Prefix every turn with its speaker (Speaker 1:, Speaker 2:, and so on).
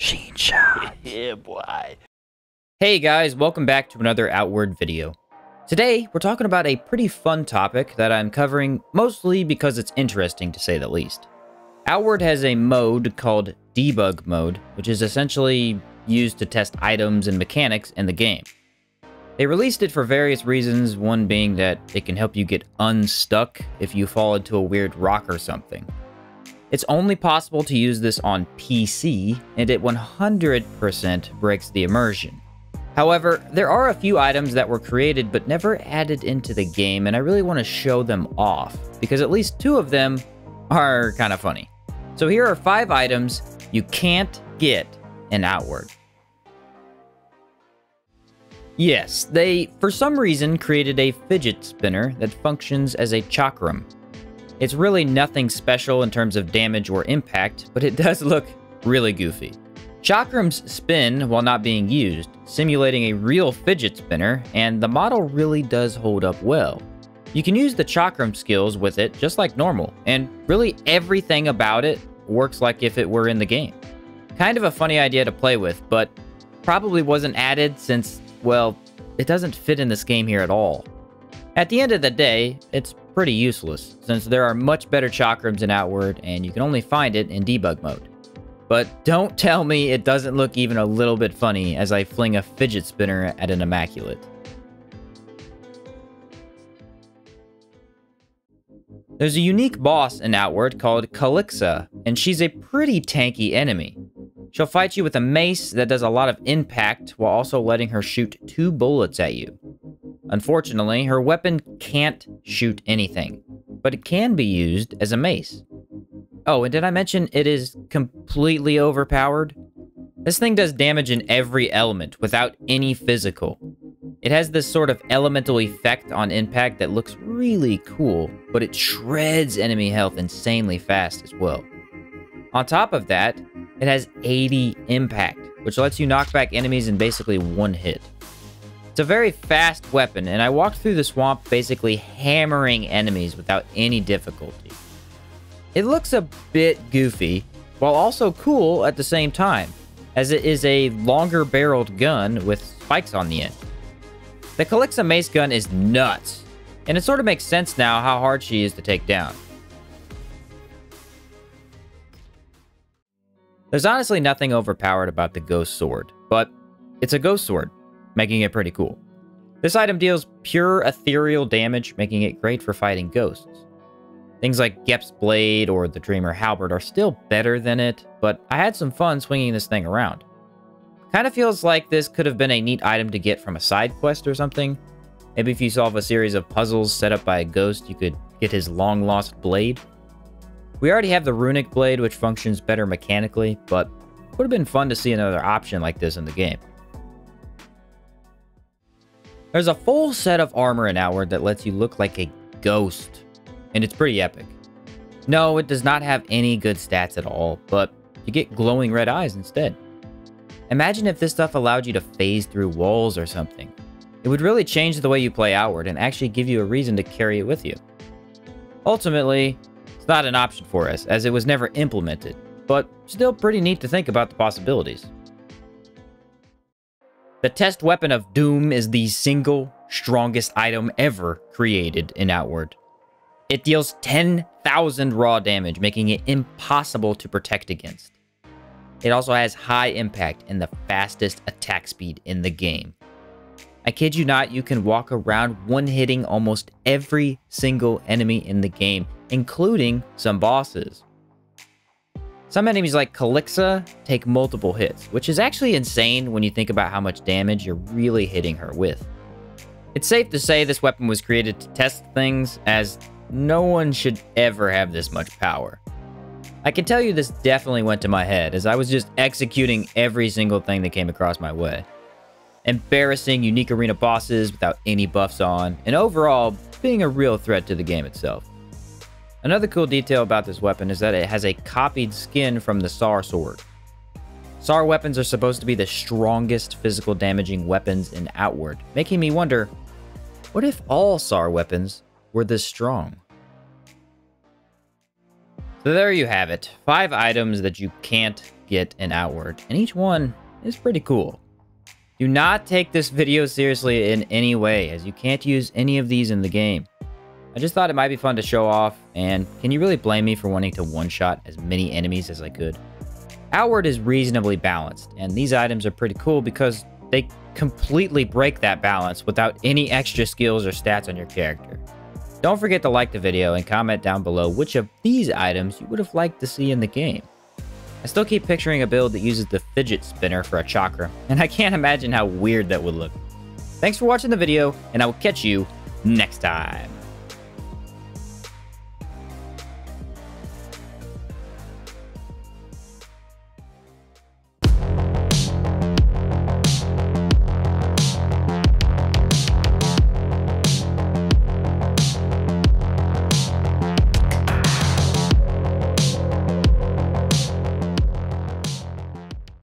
Speaker 1: Sheen
Speaker 2: yeah, boy.
Speaker 1: Hey guys, welcome back to another Outward video. Today, we're talking about a pretty fun topic that I'm covering mostly because it's interesting to say the least. Outward has a mode called Debug Mode, which is essentially used to test items and mechanics in the game. They released it for various reasons, one being that it can help you get unstuck if you fall into a weird rock or something. It's only possible to use this on PC, and it 100% breaks the immersion. However, there are a few items that were created but never added into the game, and I really want to show them off, because at least two of them are kind of funny. So here are five items you can't get in Outward. Yes, they, for some reason, created a fidget spinner that functions as a chakram. It's really nothing special in terms of damage or impact, but it does look really goofy. Chakrams spin while not being used, simulating a real fidget spinner, and the model really does hold up well. You can use the chakram skills with it just like normal, and really everything about it works like if it were in the game. Kind of a funny idea to play with, but probably wasn't added since well, it doesn't fit in this game here at all. At the end of the day, it's pretty useless, since there are much better chakrams in Outward, and you can only find it in debug mode. But don't tell me it doesn't look even a little bit funny as I fling a fidget spinner at an Immaculate. There's a unique boss in Outward called Calixa, and she's a pretty tanky enemy. She'll fight you with a mace that does a lot of impact while also letting her shoot two bullets at you. Unfortunately, her weapon can't shoot anything, but it can be used as a mace. Oh, and did I mention it is completely overpowered? This thing does damage in every element without any physical. It has this sort of elemental effect on impact that looks really cool, but it shreds enemy health insanely fast as well. On top of that, it has 80 impact, which lets you knock back enemies in basically one hit. It's a very fast weapon, and I walked through the swamp basically hammering enemies without any difficulty. It looks a bit goofy, while also cool at the same time, as it is a longer barreled gun with spikes on the end. The Calixa mace gun is nuts, and it sort of makes sense now how hard she is to take down. There's honestly nothing overpowered about the Ghost Sword, but it's a Ghost Sword, making it pretty cool. This item deals pure ethereal damage, making it great for fighting ghosts. Things like Gep's Blade or the Dreamer Halberd are still better than it, but I had some fun swinging this thing around. Kind of feels like this could have been a neat item to get from a side quest or something. Maybe if you solve a series of puzzles set up by a ghost, you could get his long-lost blade. We already have the Runic Blade, which functions better mechanically, but would have been fun to see another option like this in the game. There's a full set of armor in Outward that lets you look like a ghost, and it's pretty epic. No, it does not have any good stats at all, but you get glowing red eyes instead. Imagine if this stuff allowed you to phase through walls or something. It would really change the way you play Outward and actually give you a reason to carry it with you. Ultimately, it's not an option for us, as it was never implemented, but still pretty neat to think about the possibilities. The test weapon of Doom is the single strongest item ever created in Outward. It deals 10,000 raw damage, making it impossible to protect against. It also has high impact and the fastest attack speed in the game. I kid you not, you can walk around one-hitting almost every single enemy in the game, including some bosses. Some enemies like Calixa take multiple hits, which is actually insane when you think about how much damage you're really hitting her with. It's safe to say this weapon was created to test things, as no one should ever have this much power. I can tell you this definitely went to my head, as I was just executing every single thing that came across my way embarrassing unique arena bosses without any buffs on, and overall, being a real threat to the game itself. Another cool detail about this weapon is that it has a copied skin from the Tsar sword. Tsar weapons are supposed to be the strongest physical damaging weapons in Outward, making me wonder, what if all Tsar weapons were this strong? So there you have it, 5 items that you can't get in Outward, and each one is pretty cool. Do not take this video seriously in any way, as you can't use any of these in the game. I just thought it might be fun to show off, and can you really blame me for wanting to one-shot as many enemies as I could? Outward is reasonably balanced, and these items are pretty cool because they completely break that balance without any extra skills or stats on your character. Don't forget to like the video and comment down below which of these items you would have liked to see in the game. I still keep picturing a build that uses the fidget spinner for a chakram, and I can't imagine how weird that would look. Thanks for watching the video, and I will catch you next time.